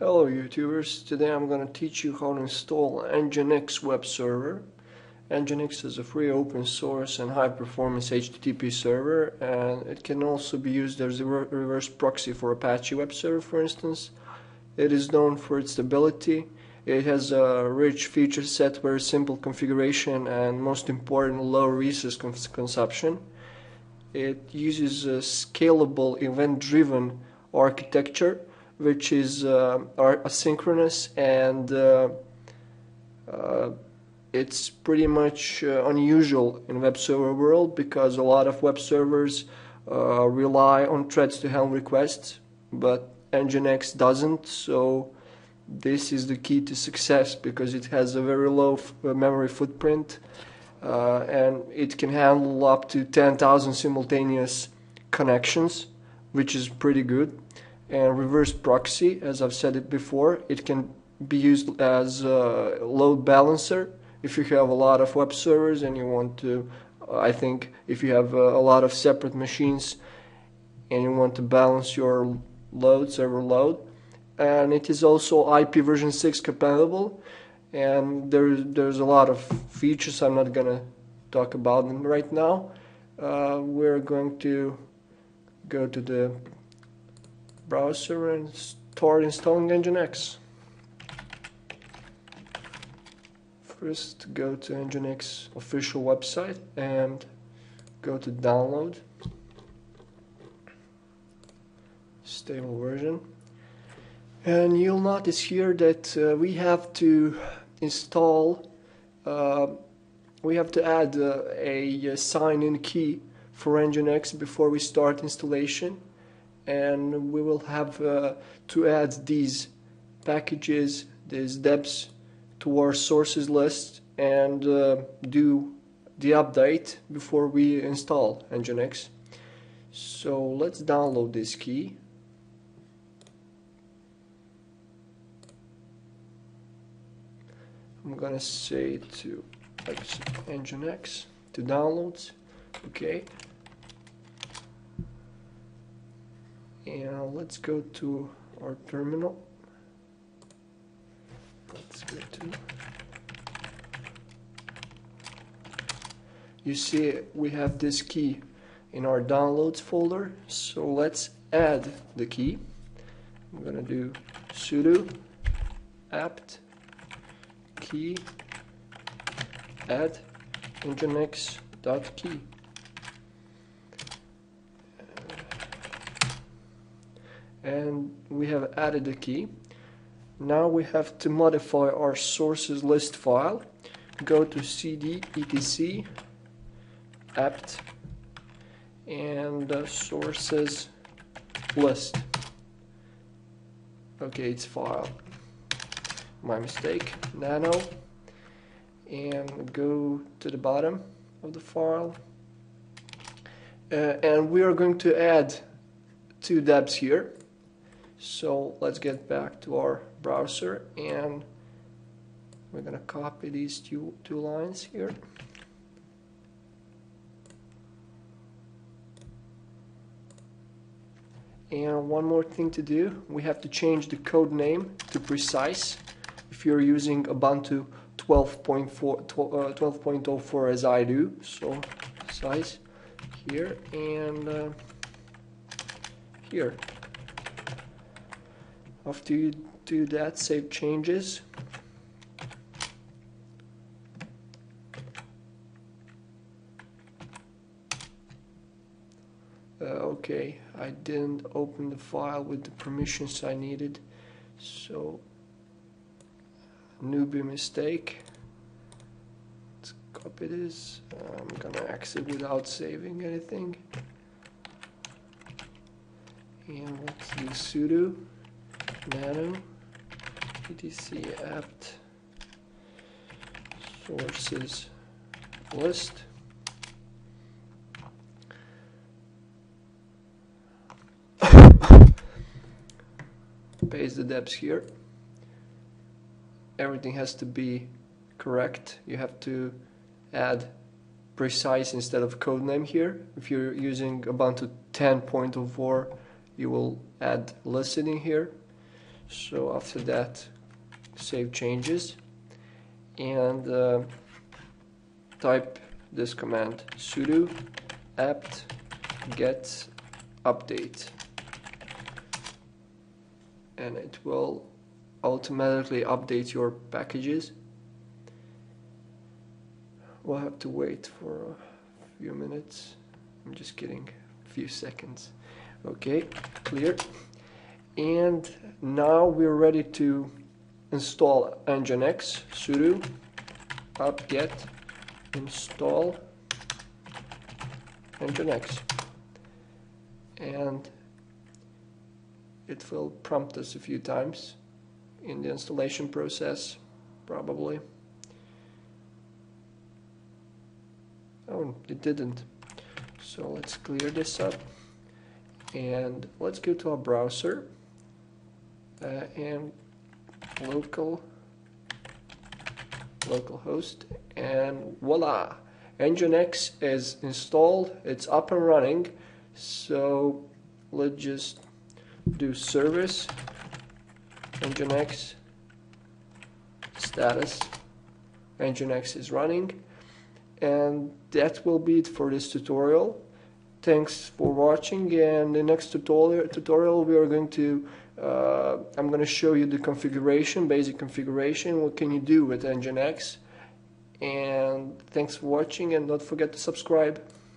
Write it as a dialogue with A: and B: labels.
A: Hello YouTubers, today I'm going to teach you how to install Nginx web server. Nginx is a free open source and high performance HTTP server and it can also be used as a reverse proxy for Apache web server for instance. It is known for its stability, it has a rich feature set, very simple configuration and most important low resource consumption. It uses a scalable event driven architecture which is uh, asynchronous and uh, uh, it's pretty much uh, unusual in web server world because a lot of web servers uh, rely on threads to handle requests but Nginx doesn't. So this is the key to success because it has a very low uh, memory footprint and it can handle up to 10,000 simultaneous connections which is pretty good and reverse proxy as I've said it before. It can be used as a load balancer. If you have a lot of web servers and you want to I think if you have a lot of separate machines and you want to balance your load server load. And it is also IP version 6 compatible. And there's there's a lot of features I'm not gonna talk about them right now. Uh, we're going to go to the browser and start installing Nginx. First go to Nginx official website and go to download. Stable version. And you'll notice here that uh, we have to install uh, we have to add uh, a, a signing key for Nginx before we start installation and we will have uh, to add these packages, these debs to our sources list and uh, do the update before we install Nginx. So let's download this key. I'm gonna say to Nginx to downloads. Okay, and let's go to our terminal. Let's go to you see we have this key in our downloads folder so let's add the key. I'm gonna do sudo apt key add nginx.key and we have added the key. Now we have to modify our sources list file. Go to cd etc apt and uh, sources list. Okay it's file. My mistake. Nano. And go to the bottom of the file. Uh, and we are going to add two debs here so let's get back to our browser and we're going to copy these two, two lines here. And one more thing to do, we have to change the code name to precise if you're using Ubuntu 12.4 uh, 12.04 as I do. So size here and uh, here. After you do that, save changes. Uh, okay, I didn't open the file with the permissions I needed, so newbie mistake. Let's copy this. I'm gonna exit without saving anything. And let's do sudo nano etc apt sources list. Paste the debs here. Everything has to be correct. You have to add precise instead of codename here. If you're using Ubuntu 10.04 you will add listening here so after that save changes and uh, type this command sudo apt get update. And it will automatically update your packages. We'll have to wait for a few minutes. I'm just kidding. A few seconds. Okay clear and now we're ready to install nginx sudo apt-get install nginx and it will prompt us a few times in the installation process probably. Oh it didn't. So let's clear this up. And let's go to our browser Uh, and local localhost and voila. Nginx is installed it's up and running so let's just do service. Nginx status. Nginx is running and that will be it for this tutorial thanks for watching and the next tutorial tutorial we are going to uh, I'm going to show you the configuration basic configuration what can you do with nginx. And thanks for watching and don't forget to subscribe